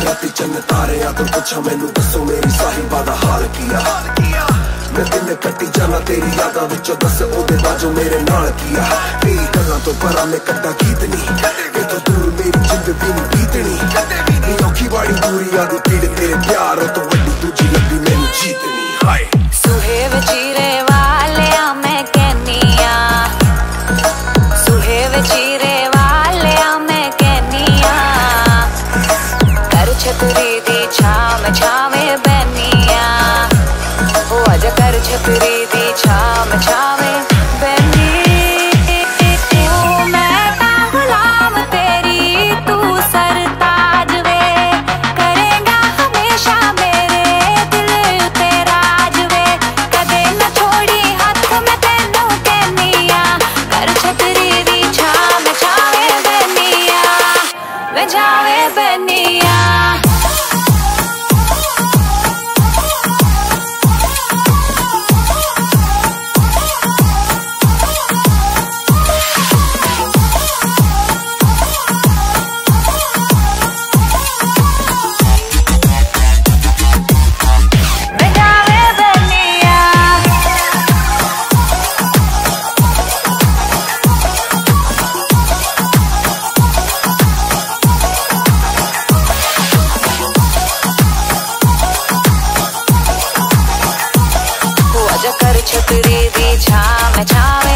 ਰਾਤੀ ਚੰਨ ਤਾਰਿਆਂ ਤੋਂ ਪੁੱਛਾਂ, ਮੈਨੂੰ ਦੱਸੋ ਮੇਰੀ ਸਾਹਿਬਾ ਦਾ ਹਾਲ ਕੀ ਆ? ਮੈਂ ਦਿਨ ਕੱਟੀ ਜਾਣਾ ਤੇਰੀ ਯਾਦਾਂ ਵਿੱਚੋਂ, ਦੱਸ ਉਹਦੇ ਬਾਝੋਂ ਮੇਰੇ ਨਾਲ ਕੀ ਆ? ਤੇਰੀ ਗੱਲਾਂ ਤੋਂ ਪਰਾਂ ਮੈਂ ਕੱਟਾ ਗੀਤ ਨਹੀਂ ਇਹ ਤੋਂ ਦੂਰ ਮੇਰੀ ਜਿੰਦ ਵੀ ਬੀਤਣੀ। ਇਹ ਔਖੀ ਵਾਲੀ ਦੂਰੀ ਦੀ ਪੀੜ ਤੇਰੇ ਪਿਆਰ ਤੋਂ ਵੱਡੀ ਦੂਜੀ ਲੱਗੀ ਮੈਨੂੰ ਜੀਤਣੀ। ਹਾਏ। ਸੁਹੇ ਵਚੀਰੇ ਵਾਲਿਆ ਮੈਂ ਕਹਿਨੀਆ ਸੁਹੇ ਵਚੀਰੇ ਛਤਰੀ ਦੀ ਛਾਮ ਛਾਵੇਂ ਬੈਨੀਆ ਉਹ ਅਜ ਕਰ ਛਤਰੀ ਦੀ ਛਾਮ ਛਾਵੇਂ ਕਤਰੇ ਦੀ ਛਾਂ ਮੈਂ ਛਾਵੇਂ